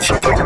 Podcast.